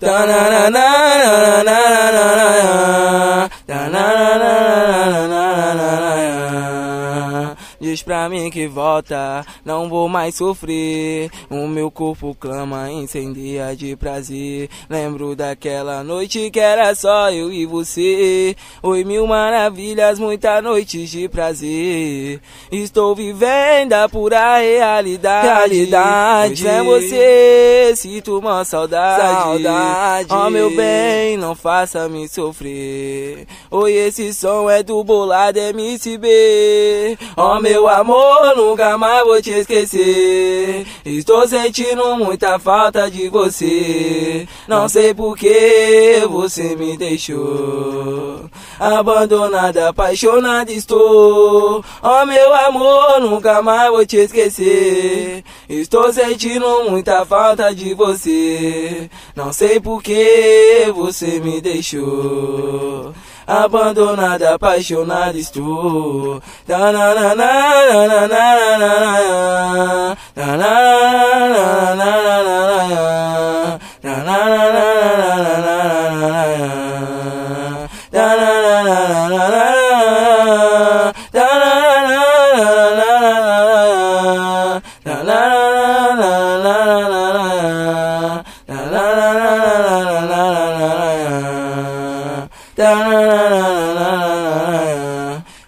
Da na na na na na na na. Diz pra mim que volta, não vou mais sofrer. O meu corpo clama, incendia de prazer. Lembro daquela noite que era só eu e você. Oi, mil maravilhas, muitas noites de prazer. Estou vivendo a pura realidade. Realidade. Pois é você, sinto uma saudade. Saudade. Oh, meu bem, não faça me sofrer. Oi, esse som é do Bolado MCB. Oh, meu amor, nunca mais vou te esquecer. Estou sentindo muita falta de você. Não sei por que você me deixou. Abandonada, apaixonada estou. Oh, meu amor, nunca mais vou te esquecer. Estou sentindo muita falta de você. Não sei por que você me deixou. Abandonada, apaixonada estou. na na na na na na na na na da na na na na na na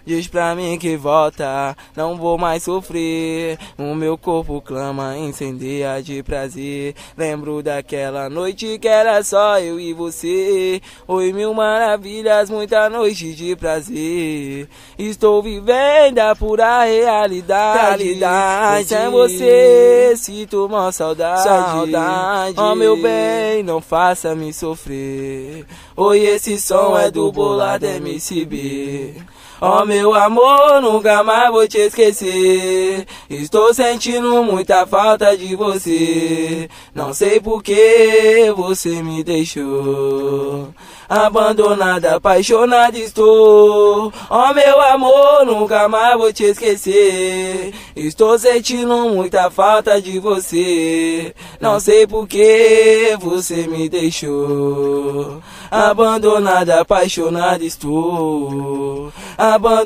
Diz pra mim que volta, não vou mais sofrer. O meu corpo clama, incendeia de prazer. Lembro daquela noite que era só eu e você. Oi, mil maravilhas, muita noite de prazer. Estou vivendo a pura realidade. Realidade. Sem você, sinto uma saudade. Saudade. Oh, meu bem, não faça me sofrer. Oi, esse som é do Bolado MCB. Oh meu amor, nunca mais vou te esquecer. Estou sentindo muita falta de você. Não sei por que você me deixou. Abandonada, apaixonada estou. Oh meu amor, nunca mais vou te esquecer. Estou sentindo muita falta de você. Não sei por que você me deixou. Abandonada, apaixonada estou. Abandonada,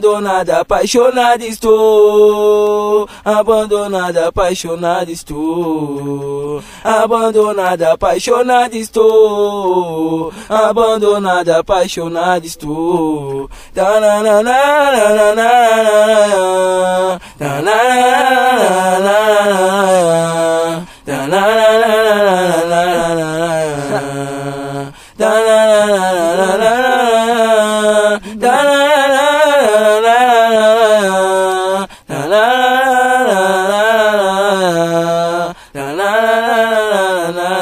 apaixonada estou. Abandonada, apaixonada estou. Abandonada, apaixonada estou. Abandonada, apaixonada estou. Tananana, tananana, tananana,